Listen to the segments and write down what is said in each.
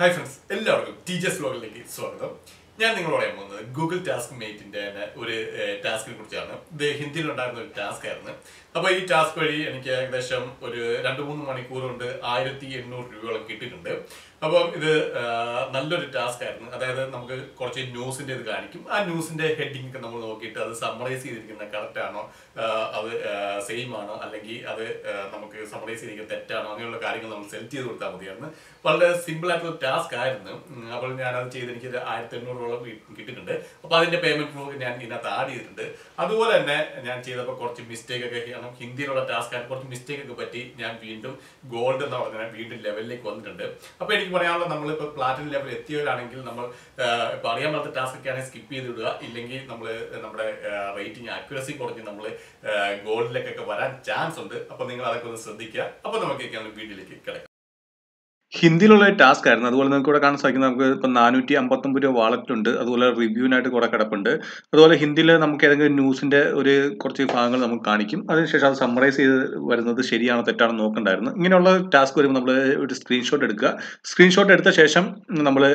Hi friends എല്ലാവർക്കും teachers വ്ലോഗിലേക്ക് സ്വാഗതം. ഞാൻ നിങ്ങളോട് പറയാൻ പോകുന്നത് ഗൂഗിൾ ടാസ്ക് മേറ്റിന്റെ ഒരു ടാസ്കിനെ കുറിച്ചാണ്. ഇത് ഹിന്ദിയിൽ ഉണ്ടായിരുന്ന ഒരു ടാസ്ക് ആയിരുന്നു. അപ്പോൾ ഈ ടാസ്ക് വഴി എനിക്ക് ഏകദേശം ഒരു രണ്ട് മൂന്ന് മണിക്കൂർ കൊണ്ട് ആയിരത്തി എണ്ണൂറ് രൂപയോളം കിട്ടിയിട്ടുണ്ട്. അപ്പം ഇത് നല്ലൊരു ടാസ്ക് ആയിരുന്നു. അതായത് നമുക്ക് കുറച്ച് ന്യൂസിന്റെ ഇത് കാണിക്കും. ആ ന്യൂസിന്റെ ഹെഡിങ് ഒക്കെ നമ്മൾ നോക്കിയിട്ട് അത് സമ്മറൈസ് ചെയ്തിരിക്കുന്ന കറക്റ്റ് ആണോ? അത് സെയിം ആണോ? അല്ലെങ്കിൽ അത് നമുക്ക് സമ്മറൈസ് ചെയ്തിരിക്കുന്ന തെറ്റാണോ? അങ്ങനെയുള്ള കാര്യങ്ങൾ നമ്മൾ സെലക്ട് ചെയ്ത് കൊടുത്താൽ മതിയായിരുന്നു. വളരെ സിമ്പിൾ ആയിട്ടുള്ള ടാസ്ക് ആയിരുന്നു. അപ്പോൾ ഞാൻ അത് ചെയ്ത് എനിക്ക് ആയിരത്തി എണ്ണൂറോളം കിട്ടിയിട്ടുണ്ട്. അപ്പോൾ അതിന്റെ പേയ്മെന്റ് പ്രൂഫ് ഞാൻ ഇതിനകത്ത് ആഡ് ചെയ്തിട്ടുണ്ട്. അതുപോലെ തന്നെ ഞാൻ ചെയ്തപ്പോൾ കുറച്ച് മിസ്റ്റേക്ക് ഒക്കെ കാരണം ഹിന്ദിയിലുള്ള ടാസ്ക് ആയിട്ട് കുറച്ച് മിസ്റ്റേക്ക് ഒക്കെ പറ്റി ഞാൻ വീണ്ടും ഗോൾഡ് എന്ന് പറഞ്ഞാൽ വീണ്ടും ലെവലിലേക്ക് വന്നിട്ടുണ്ട്. അപ്പോൾ എനിക്ക് പറയാനുള്ളത് നമ്മളിപ്പോൾ പ്ലാറ്റിനം ലെവൽ എത്തിയവരാണെങ്കിൽ നമ്മൾ ഇപ്പോൾ അറിയാൻ പറ്റുന്ന ടാസ്ക് ഒക്കെ ആണെങ്കിൽ സ്കിപ്പ് ചെയ്ത് വിടുക ഇല്ലെങ്കിൽ നമ്മൾ നമ്മുടെ റേറ്റിംഗ് ആക്യുറസി കുറഞ്ഞ് നമ്മൾ ഗോൾഡിലേക്കൊക്കെ വരാൻ ചാൻസ് ഉണ്ട്. അപ്പോൾ നിങ്ങൾ അതൊക്കെ ഒന്ന് ശ്രദ്ധിക്കുക. അപ്പോൾ നമുക്ക് വീട്ടിലേക്ക് കിടക്കാം. ഹിന്ദിയിലുള്ള ടാസ്ക് ആയിരുന്നു. അതുപോലെ നിങ്ങൾക്ക് ഇവിടെ കാണാൻ സാധിക്കും നമുക്ക് ഇപ്പം നാനൂറ്റി അമ്പത്തൊമ്പത് രൂപ വാളറ്റ് ഉണ്ട്. അതുപോലെ റിവ്യൂവിനായിട്ട് കുറെ കിടപ്പുണ്ട്. അതുപോലെ ഹിന്ദിയിൽ നമുക്ക് ഏതെങ്കിലും ന്യൂസിന്റെ ഒരു കുറച്ച് ഭാഗങ്ങൾ നമുക്ക് കാണിക്കും. അതിനുശേഷം അത് സമ്മറൈസ് ചെയ്ത് വരുന്നത് ശരിയാണോ തെറ്റാണോ നോക്കണ്ടായിരുന്നു. ഇങ്ങനെയുള്ള ടാസ്ക് വരുമ്പോൾ നമ്മൾ ഒരു സ്ക്രീൻഷോട്ട് എടുക്കുക. സ്ക്രീൻഷോട്ട് എടുത്ത ശേഷം നമ്മൾ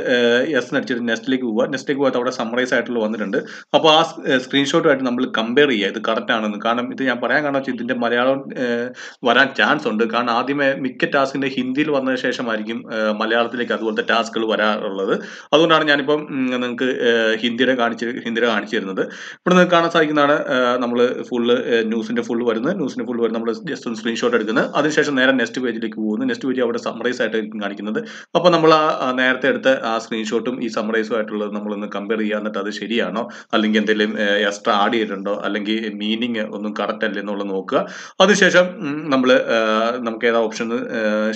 എസ് നടിച്ചിട്ട് നെക്സ്റ്റിലേക്ക് പോവുക. നെക്സ്റ്റിലേക്ക് പോകാത്ത അവിടെ സമ്മറൈസ് ആയിട്ടുള്ള വന്നിട്ടുണ്ട്. അപ്പോൾ ആ സ്ക്രീൻഷോട്ടുമായിട്ട് നമ്മൾ കമ്പയർ ചെയ്യുക. ഇത് കറക്റ്റ് ആണെന്ന്. കാരണം ഇത് ഞാൻ പറയാൻ കാരണം വെച്ചാൽ മലയാളം വരാൻ ചാൻസ് ഉണ്ട്. കാരണം ആദ്യമേ മിക്ക ടാസ്കിന്റെ ഹിന്ദിയിൽ വന്നതിന് ശേഷമായിരിക്കും ഏഹ്, മലയാളത്തിലേക്ക് അതുപോലത്തെ ടാസ്കുകൾ വരാറുള്ളത്. അതുകൊണ്ടാണ് ഞാനിപ്പം നിങ്ങൾക്ക് ഹിന്ദിയുടെ കാണിച്ച് ഹിന്ദിയുടെ കാണിച്ചു തരുന്നത്. ഇവിടെ നിങ്ങൾക്ക് കാണാൻ സാധിക്കുന്നതാണ് നമ്മൾ ഫുള്ള് ന്യൂസിന്റെ ഫുൾ വരുന്നത്. ന്യൂസിന്റെ ഫുള്ള് വരുന്നത് നമ്മൾ ജസ്റ്റ് ഒന്ന് സ്ക്രീൻഷോട്ട് എടുക്കുന്നത്. അതിനുശേഷം നേരെ നെക്സ്റ്റ് പേജിലേക്ക് പോകുന്നു. നെക്സ്റ്റ് പേജ് അവിടെ സമറൈസ് ആയിട്ട് കാണിക്കുന്നത്. അപ്പോൾ നമ്മൾ ആ ആ നേരത്തെ എടുത്ത ആ സ്ക്രീൻഷോട്ടും ഈ സമറൈസും ആയിട്ടുള്ളത് നമ്മളൊന്ന് കമ്പയർ ചെയ്യുക എന്നിട്ട് അത് ശരിയാണോ? അല്ലെങ്കിൽ എന്തെങ്കിലും എക്സ്ട്രാ ആഡ് ചെയ്തിട്ടുണ്ടോ? അല്ലെങ്കിൽ മീനിങ് ഒന്നും കറക്റ്റ് അല്ലേ എന്നുള്ളത് നോക്കുക. അതിനുശേഷം നമ്മൾ നമുക്ക് ഏതാ ഓപ്ഷൻ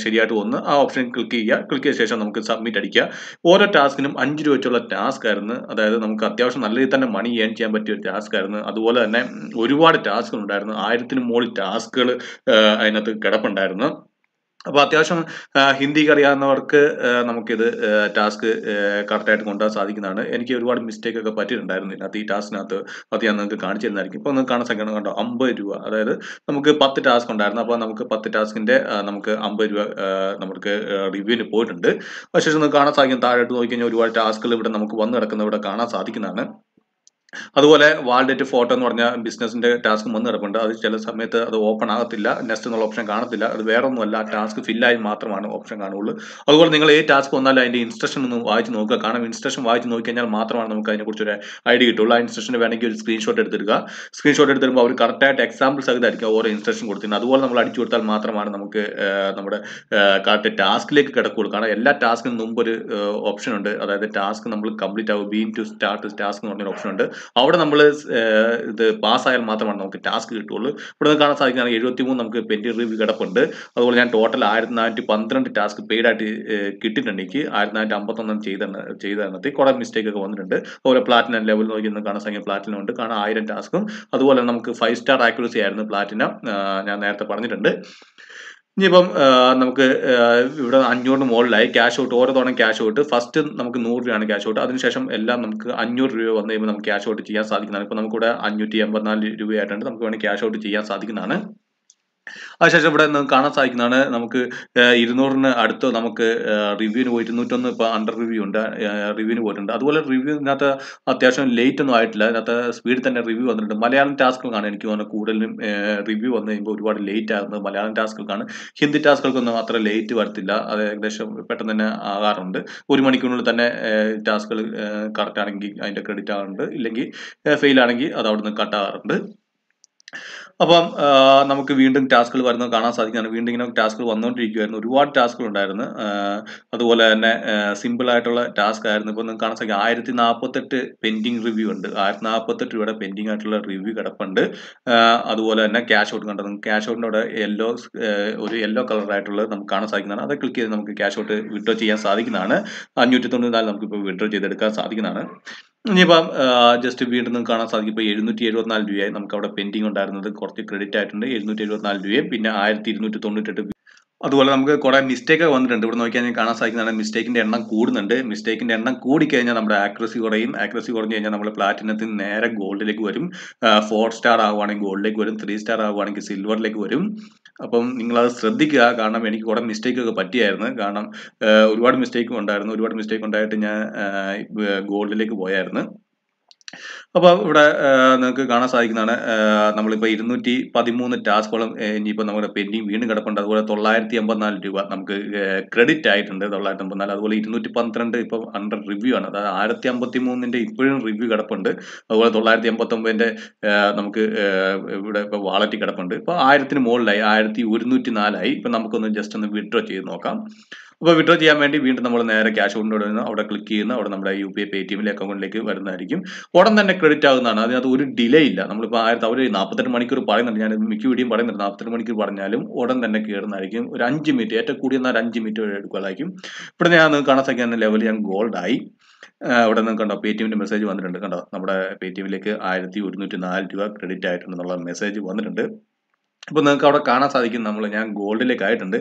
ശരിയായിട്ട് വന്ന് ആ ഓപ്ഷൻ ക്ലിക്ക് ചെയ്യുക. ക്ലിക്ക് ചെയ്ത ശേഷം നമുക്ക് സബ്മിറ്റ് അടിക്കുക. ഓരോ ടാസ്കിനും അഞ്ച് രൂപ വെച്ചുള്ള ടാസ്ക് ആയിരുന്നു. അതായത് നമുക്ക് അത്യാവശ്യം നല്ല രീതിയിൽ തന്നെ മണി ഏൺ ചെയ്യാൻ പറ്റിയ ഒരു ടാസ്ക് ആയിരുന്നു. അതുപോലെ തന്നെ ഒരുപാട് ടാസ്കുകൾ ഉണ്ടായിരുന്നു. ആയിരത്തിന് മുകളിൽ ടാസ്കുകൾ അതിനകത്ത് കിടപ്പുണ്ടായിരുന്നു. അപ്പോൾ അത്യാവശ്യം ഹിന്ദി ഹിന്ദിക്ക് അറിയാവുന്നവർക്ക് നമുക്കിത് ടാസ്ക് കറക്റ്റായിട്ട് കൊണ്ടുപോകാൻ സാധിക്കുന്നതാണ്. എനിക്ക് ഒരുപാട് മിസ്റ്റേക്ക് ഒക്കെ പറ്റിയിട്ടുണ്ടായിരുന്നു ഇതിനകത്ത് ഈ ടാസ്കിനകത്ത് അത് ഞാൻ നിങ്ങൾക്ക് കാണിച്ചു തരുന്നതായിരിക്കും. ഇപ്പോൾ നിങ്ങൾക്ക് കാണാൻ സംഖ്യ കണ്ടോ? അമ്പത് രൂപ. അതായത് നമുക്ക് പത്ത് ടാസ്ക് ഉണ്ടായിരുന്നു. അപ്പോൾ നമുക്ക് പത്ത് ടാസ്കിന്റെ നമുക്ക് അമ്പത് രൂപ നമുക്ക് റിവ്യൂവിന് പോയിട്ടുണ്ട്. പക്ഷേ നിങ്ങൾക്ക് കാണാൻ സാധിക്കും. താഴോട്ട് നോക്കിക്കഴിഞ്ഞാൽ ഒരുപാട് ടാസ്കുകൾ ഇവിടെ നമുക്ക് വന്നു കിടക്കുന്ന ഇവിടെ കാണാൻ സാധിക്കുന്നതാണ്. അതുപോലെ വാൾഡറ്റ് ഫോട്ടോ എന്ന് പറഞ്ഞ ബിസിനസിന്റെ ടാസ്ക് വന്ന് കിടപ്പുണ്ട്. അത് ചില സമയത്ത് അത് ഓപ്പൺ ആകത്തില്ല. നെക്സ്റ്റ് എന്നുള്ള ഓപ്ഷൻ കാണത്തില്ല. അത് വേറെ ഒന്നുമല്ല ടാസ്ക് ഫില്ലായി മാത്രമാണ് ഓപ്ഷൻ കാണുള്ളൂ അതുപോലെ നിങ്ങൾ ഏത് ടാസ്ക് വന്നാലും അതിന്റെ ഇൻസ്ട്രക്ഷൻ ഒന്ന് വായിച്ച് നോക്കുക. കാരണം ഇൻസ്ട്രക്ഷൻ വായിച്ച് നോക്കി കഴിഞ്ഞാൽ മാത്രമാണ് നമുക്ക് അതിനെക്കുറിച്ച് ഒരു ഐഡിയ കിട്ടുള്ളൂ ആ ഇൻസ്ട്രക്ഷൻ വേണമെങ്കിൽ ഒരു സ്ക്രീൻഷോട്ട് എടുത്തിടുക. സ്ക്രീൻഷോട്ട് എടുത്തിടുമ്പോൾ അവർ കറക്റ്റായിട്ട് എക്സാമ്പിൾ സഹിതമായിരിക്കും ഓരോ ഇൻസ്ട്രക്ഷൻ കൊടുത്തിരുന്നത് അതുപോലെ നമ്മൾ അടിച്ചു കൊടുത്താൽ മാത്രമാണ് നമുക്ക് നമ്മുടെ കറക്റ്റ് ടാസ്കിലേക്ക് കിടക്കുള്ളൂ കാരണം എല്ലാ ടാസ്കിനും മുമ്പ് ഒരു ഓപ്ഷൻ ഉണ്ട്. അതായത് ടാസ്ക് നമ്മൾ കംപ്ലീറ്റ് ആവും ബീൻ ടു സ്റ്റാർട്ട് ടാസ്ക് എന്ന് പറഞ്ഞൊരു ഓപ്ഷൻ ഉണ്ട്. അവിടെ നമ്മൾ ഇത് പാസ്സായാൽ മാത്രമാണ് നമുക്ക് ടാസ്ക് കിട്ടുള്ളൂ ഇവിടെ കാണാൻ സാധിക്കുന്നതാണ് എഴുപത്തി മൂന്ന് നമുക്ക് പെൻഡിങ് റിവ്യൂ കിടപ്പുണ്ട്. അതുപോലെ ഞാൻ ടോട്ടൽ ആയിരത്തി നാനൂറ്റി പന്ത്രണ്ട് ടാസ്ക് പെയ്ഡ് ആയിട്ട് ഏഹ്, കിട്ടിയിട്ടുണ്ട് എനിക്ക്. ആയിരത്തി നാനൂറ്റി അമ്പത്തൊന്നും ചെയ്ത ചെയ്തതിനകത്ത് കുറെ മിസ്റ്റേക്ക് ഒക്കെ വന്നിട്ടുണ്ട്. അതുപോലെ പ്ലാറ്റിനം ലെവൽ നോക്കി നിന്ന് കാണാൻ സാധിക്കും പ്ലാറ്റിനം ഉണ്ട്. കാണാൻ ആയിരം ടാസ്കും. അതുപോലെ നമുക്ക് ഫൈവ് സ്റ്റാർ ആക്യുറസി ആയിരുന്നു പ്ലാറ്റിനം ഞാൻ നേരത്തെ പറഞ്ഞിട്ടുണ്ട്. ഇനിയിപ്പം നമുക്ക് ഇവിടെ അഞ്ഞൂറിന് മുകളിലായി. ക്യാഷ് ഔട്ട് ഓരോ തവണ ക്യാഷ് ഔട്ട് ഫസ്റ്റ് നമുക്ക് നൂറ് രൂപയാണ് ക്യാഷ് ഔട്ട് അതിനുശേഷം എല്ലാം നമുക്ക് അഞ്ഞൂറ് രൂപ വന്നു കഴിയുമ്പോൾ നമുക്ക് ക്യാഷ് ഔട്ട് ചെയ്യാൻ സാധിക്കുന്നതാണ്. ഇപ്പം നമുക്കിവിടെ അഞ്ഞൂറ്റി എൺപത്തിനാല് രൂപയായിട്ടുണ്ട്. നമുക്ക് വേണമെങ്കിൽ ക്യാഷ് ഔട്ട് ചെയ്യാൻ സാധിക്കുന്നതാണ്. അതിനുശേഷം ഇവിടെ നിന്ന് കാണാൻ സാധിക്കുന്നതാണ് നമുക്ക് ഇരുന്നൂറിന് അടുത്ത് നമുക്ക് റിവ്യൂവിന് പോയിട്ട് ഇരുന്നൂറ്റൊന്ന് ഇപ്പോൾ അണ്ടർ റിവ്യൂ ഉണ്ട് റിവ്യൂവിന് പോയിട്ടുണ്ട്. അതുപോലെ റിവ്യൂവിനകത്ത് അത്യാവശ്യം ലേറ്റ് ഒന്നും ആയിട്ടില്ല. അതിനകത്ത് സ്പീഡിൽ തന്നെ റിവ്യൂ വന്നിട്ടുണ്ട്. മലയാളം ടാസ്കുകളാണ് എനിക്ക് തോന്നുന്നത് കൂടുതലും റിവ്യൂ വന്നു കഴിയുമ്പോൾ ഒരുപാട് ലേറ്റ് ആകുന്നത് മലയാളം ടാസ്കുകൾക്കാണ് ഹിന്ദി ടാസ്കുകൾക്കൊന്നും അത്ര ലേറ്റ് വരത്തില്ല. അത് ഏകദേശം പെട്ടെന്ന് തന്നെ ആകാറുണ്ട്. ഒരു മണിക്കൂറിനുള്ളിൽ തന്നെ ടാസ്കുകൾ കറക്റ്റ് ആണെങ്കിൽ അതിന്റെ ക്രെഡിറ്റ് ആകാറുണ്ട് ഇല്ലെങ്കിൽ ഫെയിൽ ആണെങ്കിൽ അത് അവിടെ നിന്ന് കട്ടാകാറുണ്ട് അപ്പം നമുക്ക് വീണ്ടും ടാസ്കുകൾ വരുന്നത് കാണാൻ സാധിക്കുന്നതാണ് വീണ്ടും ഇങ്ങനെ ടാസ്കുകൾ വന്നുകൊണ്ടിരിക്കുമായിരുന്നു ഒരുപാട് ടാസ്കുകൾ ഉണ്ടായിരുന്നു. അതുപോലെ തന്നെ സിമ്പിൾ ആയിട്ടുള്ള ടാസ്ക് ആയിരുന്നു. ഇപ്പൊ നിങ്ങൾക്ക് കാണാൻ സാധിക്കും. ആയിരത്തി നാൽപ്പത്തെട്ട് പെൻഡിങ് റിവ്യൂ ഉണ്ട്. ആയിരത്തി നാൽപ്പത്തെട്ട് രൂപയുടെ പെൻഡിങ് ആയിട്ടുള്ള റിവ്യൂ കിടപ്പുണ്ട്. അതുപോലെ തന്നെ ക്യാഷ് ഔട്ട് കണ്ടത്. ക്യാഷ് ഔട്ടിന്റെ അവിടെ യെല്ലോ ഒരു യെല്ലോ കളറായിട്ടുള്ളത് നമുക്ക് കാണാൻ സാധിക്കുന്നതാണ്. അത് ക്ലിക്ക് ചെയ്ത് നമുക്ക് ക്യാഷ് ഔട്ട് വിഡ്രോ ചെയ്യാൻ സാധിക്കുന്നതാണ്. അഞ്ഞൂറ്റി തൊണ്ണൂറ്റിനാല് നമുക്ക് ഇപ്പോൾ വിഡ്രോ ചെയ്തെടുക്കാൻ സാധിക്കുന്നതാണ്. ഇനിയിപ്പം ജസ്റ്റ് വീണ്ടും നിങ്ങൾക്ക് കാണാൻ സാധിക്കും. ഇപ്പോൾ എഴുന്നൂറ്റി എഴുപത്തിനാല് രൂപയായി നമുക്ക് അവിടെ പെൻഡിങ് ഉണ്ടായിരുന്നത്. കുറച്ച് ക്രെഡിറ്റ് ആയിട്ടുണ്ട്. എഴുന്നൂറ്റി എഴുപത്തിനാല് രൂപയും പിന്നെ ആയിരത്തി ഇരുന്നൂറ്റി തൊണ്ണൂറ്റെട്ട് അതുപോലെ നമുക്ക് കുറെ മിസ്റ്റേക്ക് ഒക്കെ വന്നിട്ടുണ്ട്. ഇവിടെ നോക്കിയാൽ കാണാൻ സാധിക്കുന്നതാണ് മിസ്റ്റേക്കിന്റെ എണ്ണം കൂടുന്നുണ്ട്. മിസ്റ്റേക്കിന്റെ എണ്ണം കൂടിക്കഴിഞ്ഞാൽ നമ്മുടെ ആക്യുറസി കുറയും. ആക്യുറസി കുറഞ്ഞു കഴിഞ്ഞാൽ നമ്മൾ പ്ലാറ്റിനത്തിൽ നേരെ ഗോൾഡിലേക്ക് വരും. ഫോർ സ്റ്റാർ ആവുകയാണെങ്കിൽ ഗോൾഡിലേക്ക് വരും. ത്രീ സ്റ്റാർ ആവുകയാണെങ്കിൽ സിൽവറിലേക്ക് വരും. അപ്പം നിങ്ങളത് ശ്രദ്ധിക്കുക. കാരണം എനിക്ക് കുറെ മിസ്റ്റേക്ക് ഒക്കെ പറ്റിയായിരുന്നു. കാരണം ഒരുപാട് മിസ്റ്റേക്കും ഉണ്ടായിരുന്നു. ഒരുപാട് മിസ്റ്റേക്ക് ഉണ്ടായിട്ട് ഞാൻ ഗോൾഡിലേക്ക് പോയായിരുന്നു. അപ്പോൾ ഇവിടെ നിങ്ങൾക്ക് കാണാൻ സാധിക്കുന്നതാണ് നമ്മളിപ്പോൾ ഇരുന്നൂറ്റി പതിമൂന്ന് ടാസ്കുകളും ഇനിയിപ്പോൾ നമ്മുടെ പെൻഡിങ് വീണ്ടും കിടപ്പുണ്ട്. അതുപോലെ തൊള്ളായിരത്തി എൺപത്തിനാല് രൂപ നമുക്ക് ക്രെഡിറ്റ് ആയിട്ടുണ്ട് തൊള്ളായിരത്തി എൺപത്തിനാല് അതുപോലെ ഇരുന്നൂറ്റി പന്ത്രണ്ട് ഇപ്പം അണ്ടർ റിവ്യൂ ആണ്. അതായത് ആയിരത്തി അമ്പത്തി മൂന്നിന്റെ ഇപ്പോഴും റിവ്യൂ കിടപ്പുണ്ട്. അതുപോലെ തൊള്ളായിരത്തി എൺപത്തൊമ്പതിന്റെ നമുക്ക് ഇവിടെ ഇപ്പോൾ വാളറ്റ് കിടപ്പുണ്ട്. ഇപ്പോൾ ആയിരത്തിന് മുകളിലായി ആയിരത്തി ഒരുന്നൂറ്റി നാലായി ഇപ്പം നമുക്കൊന്ന് ജസ്റ്റ് ഒന്ന് വിഡ്രോ ചെയ്ത് നോക്കാം. അപ്പോൾ വിഡ്രോ ചെയ്യാൻ വേണ്ടി വീണ്ടും നമ്മൾ നേരെ ക്യാഷ് കൊണ്ട് വരുന്നു അവിടെ ക്ലിക്ക് ചെയ്യുന്ന അവിടെ നമ്മുടെ യു പി ഐ പേ ടി എമ്മിലെ അക്കൗണ്ടിലേക്ക് വരുന്നതായിരിക്കും. ഉടൻ തന്നെ ക്രെഡിറ്റ് ആകുന്നതാണ്. അതിനകത്ത് ഒരു ഡിലേ ഇല്ല. നമ്മളിപ്പോൾ ആയിരത്തി അവർ നാൽപ്പത്തെട്ട് മണിക്കൂർ പറയുന്നുണ്ട്. ഞാൻ മിക്ക വീഡിയോയും പറയുന്നുണ്ട്. നാൽപ്പത്തെട്ട് മണിക്കൂർ പറഞ്ഞാലും ഉടൻ തന്നെ കയറുന്നതായിരിക്കും ഒരു അഞ്ച് മിനിറ്റ് ഏറ്റവും കൂടിയ ഒരു അഞ്ച് മിനിറ്റ് വരെ എടുക്കുമായിരിക്കും ഇവിടെ ഞാൻ കാണാൻ സാധിക്കുന്ന ലെവൽ ഞാൻ ഗോൾഡായി അവിടെ നിന്ന് കണ്ടോ പേ ടി എമ്മിന്റെ മെസ്സേജ് വന്നിട്ടുണ്ട്. കണ്ടോ നമ്മുടെ പേ ടി എമ്മിലേക്ക് ആയിരത്തി ഒരുന്നൂറ്റി നാല് രൂപ ക്രെഡിറ്റ് ആയിട്ടുണ്ടെന്നുള്ള മെസ്സേജ് വന്നിട്ടുണ്ട്. അപ്പോൾ നിങ്ങൾക്ക് അവിടെ കാണാൻ സാധിക്കും. നമ്മൾ ഞാൻ ഗോൾഡിലേക്ക് ആയിട്ടുണ്ട്.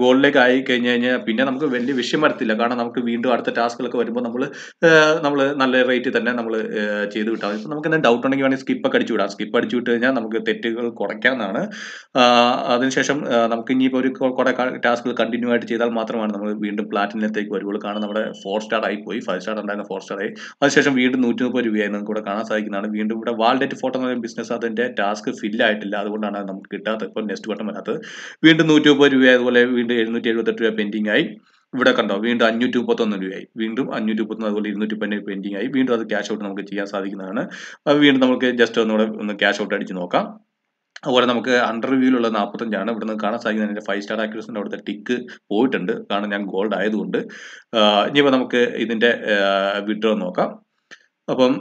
ഗോൾഡിലേക്ക് ആയി കഴിഞ്ഞ് കഴിഞ്ഞാൽ പിന്നെ നമുക്ക് വലിയ വിഷയം വരത്തില്ല. കാരണം നമുക്ക് വീണ്ടും അടുത്ത ടാസ്കുകളൊക്കെ വരുമ്പോൾ നമ്മൾ നമ്മൾ നല്ല റേറ്റ് തന്നെ നമ്മൾ ചെയ്ത് വിട്ടാൽ ഇപ്പം നമുക്ക് എന്തെങ്കിലും ഡൗട്ട് ഉണ്ടെങ്കിൽ വേണമെങ്കിൽ സ്കിപ്പ് അടിച്ചു വിടാം സ്കിപ്പ് അടിച്ചു വിട്ട് കഴിഞ്ഞാൽ നമുക്ക് തെറ്റുകൾ കുറയ്ക്കാവുന്നതാണ്. അതിനുശേഷം നമുക്ക് ഇനിയിപ്പോൾ ഒരു കുറെ ടാസ്കുകൾ കണ്ടിന്യൂ ആയിട്ട് ചെയ്താൽ മാത്രമാണ് നമ്മൾ വീണ്ടും പ്ലാറ്റിനത്തേക്ക് വരുള്ളൂ കാരണം നമ്മുടെ ഫോർ സ്റ്റാർ ആയി പോയി. ഫൈവ് സ്റ്റാർ ഉണ്ടായിരുന്ന ഫോർ സ്റ്റാർ ആയി. അതിനുശേഷം വീണ്ടും നൂറ്റി മുപ്പത് രൂപയായി. നിങ്ങൾക്ക് ഇവിടെ കാണാൻ സാധിക്കുന്നതാണ്. വീണ്ടും ഇവിടെ വാൾഡേറ്റ് ഫോട്ടോ എന്ന് പറയുന്ന ബിസിനസ് അതിന്റെ ടാസ്ക് ഫില്ല് ആയിട്ടില്ല. അതുകൊണ്ടാണ് അത് നമുക്ക് കിട്ടാത്തത് ഇപ്പോൾ നെക്സ്റ്റ് വട്ടം വരാത്തത്. വീണ്ടും നൂറ്റി മുപ്പത് രൂപ അതുപോലെ വീണ്ടും എഴുന്നൂറ്റി എഴുപത്തെട്ട് രൂപ പെൻഡിങ് ആയി. ഇവിടെ കണ്ടോ വീണ്ടും അഞ്ഞൂറ്റി മുപ്പത്തൊന്ന് രൂപയായി. വീണ്ടും അഞ്ഞൂറ്റി മുപ്പത്തൊന്ന് അതുപോലെ ഇരുന്നൂറ്റി പതിനേഴ് പെൻഡിങ് ആയി. വീണ്ടും അത് ക്യാഷ് ഔട്ട് നമുക്ക് ചെയ്യാൻ സാധിക്കുന്നതാണ്. അത് വീണ്ടും നമുക്ക് ജസ്റ്റ് ഒന്നുകൂടെ ഒന്ന് ക്യാഷ് ഔട്ട് അടിച്ച് നോക്കാം. അതുപോലെ നമുക്ക് അണ്ടർ റിവ്യൂലുള്ള നാൽപ്പത്തഞ്ചാണ് ഇവിടെ നിന്ന് കാണാൻ സാധിക്കുന്നത് എന്റെ ഫൈവ് സ്റ്റാർ ആക്യൂസിന്റെ അവിടുത്തെ ടിക്ക് പോയിട്ടുണ്ട്. കാരണം ഞാൻ ഗോൾഡ് ആയതുകൊണ്ട്. ഇനിയിപ്പോൾ നമുക്ക് ഇതിന്റെ വിഡ്രോ നോക്കാം. അപ്പം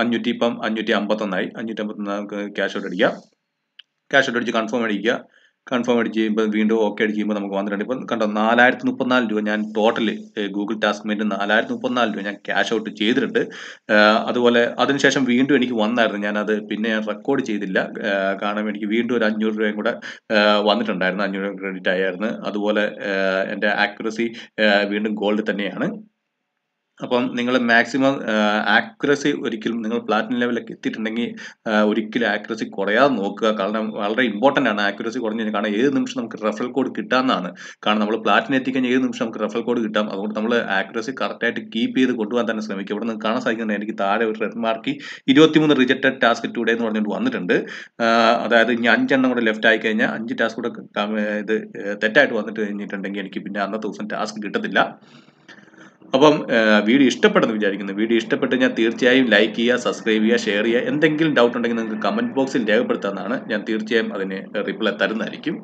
അഞ്ഞൂറ്റി ഇപ്പം അഞ്ഞൂറ്റി അമ്പത്തൊന്നായി അഞ്ഞൂറ്റി അമ്പത്തൊന്ന് നമുക്ക് ക്യാഷ് ഔട്ട് അടിക്കാം. ക്യാഷ് അടിച്ച് കൺഫേം അടിക്കുക. കൺഫേം അടിച്ച് കഴിയുമ്പോൾ വീണ്ടും ഓക്കെ അടിച്ച് കഴിയുമ്പോൾ നമുക്ക് വന്നിട്ടുണ്ട്. ഇപ്പം കണ്ടോ നാലായിരത്തി മുപ്പത്തിനാല് രൂപ ഞാൻ ടോട്ടൽ ഗൂഗിൾ ടാസ്ക് മേറ്റ് നാലായിരത്തി മുപ്പത്തിനാല് രൂപ ഞാൻ ക്യാഷ് ഔട്ട് ചെയ്തിട്ടുണ്ട്. അതുപോലെ അതിനുശേഷം വീണ്ടും എനിക്ക് വന്നായിരുന്നു. ഞാനത് പിന്നെ ഞാൻ റെക്കോർഡ് ചെയ്തില്ല. കാരണം എനിക്ക് വീണ്ടും ഒരു അഞ്ഞൂറ് രൂപയും കൂടെ വന്നിട്ടുണ്ടായിരുന്നു. അഞ്ഞൂറ് ക്രെഡിറ്റ് ആയിരുന്നു. അതുപോലെ എന്റെ ആക്യുറസി വീണ്ടും ഗോൾഡ് തന്നെയാണ്. അപ്പം നിങ്ങൾ മാക്സിമം ആക്യുറസി ഒരിക്കലും നിങ്ങൾ പ്ലാറ്റിനം ലെവലിലേക്ക് എത്തിയിട്ടുണ്ടെങ്കിൽ ഒരിക്കലും ആക്യുറസി കുറയാതെ നോക്കുക. കാരണം വളരെ ഇമ്പോർട്ടന്റ് ആണ് ആക്യുറസി കുറഞ്ഞു കാരണം ഏത് നിമിഷം നമുക്ക് റെഫറൽ കോഡ് കിട്ടാമെന്നാണ്. കാരണം നമ്മൾ പ്ലാറ്റിനം എത്തിക്കഴിഞ്ഞാൽ ഏത് നിമിഷം നമുക്ക് റെഫറൽ കോഡ് കിട്ടാം. അതുകൊണ്ട് നമ്മൾ ആക്യുറസി കറക്റ്റായിട്ട് കീപ്പ് ചെയ്ത് കൊണ്ടുപോകാൻ തന്നെ ശ്രമിക്കുക. ഇവിടെ നിന്ന് കാണാൻ സാധിക്കുന്നത് എനിക്ക് താഴെ ഒരു റെഡ് മാർക്ക് ഇരുപത്തിമൂന്ന് റിജക്റ്റഡ് ടാസ്ക് ടുഡേ എന്ന് പറഞ്ഞുകൊണ്ട് വന്നിട്ടുണ്ട്. അതായത് ഇനി അഞ്ചെണ്ണം കൂടെ ലെഫ്റ്റ് ആയി കഴിഞ്ഞാൽ അഞ്ച് ടാസ്ക് കൂടെ ഇത് തെറ്റായിട്ട് വന്നിട്ട് കഴിഞ്ഞിട്ടുണ്ടെങ്കിൽ എനിക്ക് പിന്നെ അന്നത്തെ ദിവസം ടാസ്ക് കിട്ടത്തില്ല. അപ്പം വീഡിയോ ഇഷ്ടപ്പെട്ടെന്ന് വിചാരിക്കുന്നു. വീഡിയോ ഇഷ്ടപ്പെട്ട് ഞാൻ തീർച്ചയായും ലൈക്ക് ചെയ്യുക സബ്സ്ക്രൈബ് ചെയ്യുക ഷെയർ ചെയ്യുക. എന്തെങ്കിലും ഡൗട്ട് ഉണ്ടെങ്കിൽ നിങ്ങൾക്ക് കമന്റ് ബോക്സിൽ രേഖപ്പെടുത്താവുന്നതാണ്. ഞാൻ തീർച്ചയായും അതിന് റിപ്ലൈ തരുന്നതായിരിക്കും.